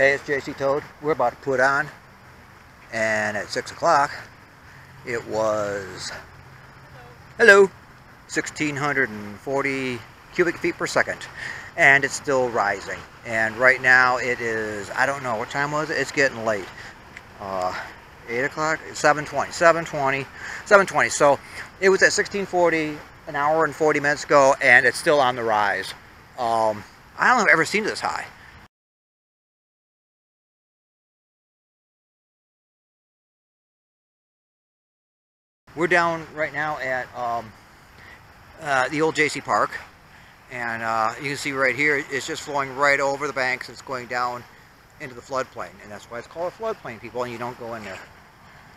Hey, it's JC Toad. We're about to put on, and at 6 o'clock, it was, hello, 1,640 cubic feet per second, and it's still rising. And right now it is, I don't know, what time was it? It's getting late. Uh, 8 o'clock, 7.20, 7.20, 7.20. So it was at 1640 an hour and 40 minutes ago, and it's still on the rise. Um, I don't know if I've ever seen this high. We're down right now at um, uh, the old Jaycee Park. And uh, you can see right here it's just flowing right over the banks. It's going down into the floodplain. And that's why it's called a floodplain people and you don't go in there.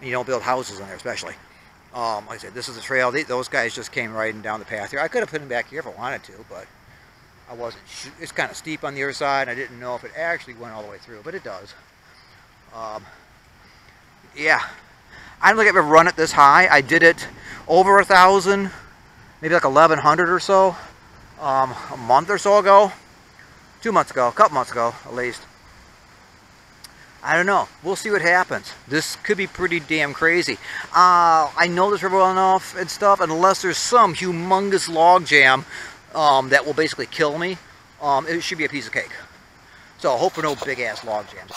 And you don't build houses in there especially. Um, like I said this is a trail. They, those guys just came riding down the path here. I could have put them back here if I wanted to but I wasn't it's kind of steep on the other side. I didn't know if it actually went all the way through but it does. Um, yeah I don't think I've ever run it this high. I did it over a thousand, maybe like 1100 or so, um, a month or so ago, two months ago, a couple months ago at least. I don't know. We'll see what happens. This could be pretty damn crazy. Uh, I know this river well enough and stuff, unless there's some humongous log jam um, that will basically kill me, um, it should be a piece of cake. So I hope for no big ass log jams.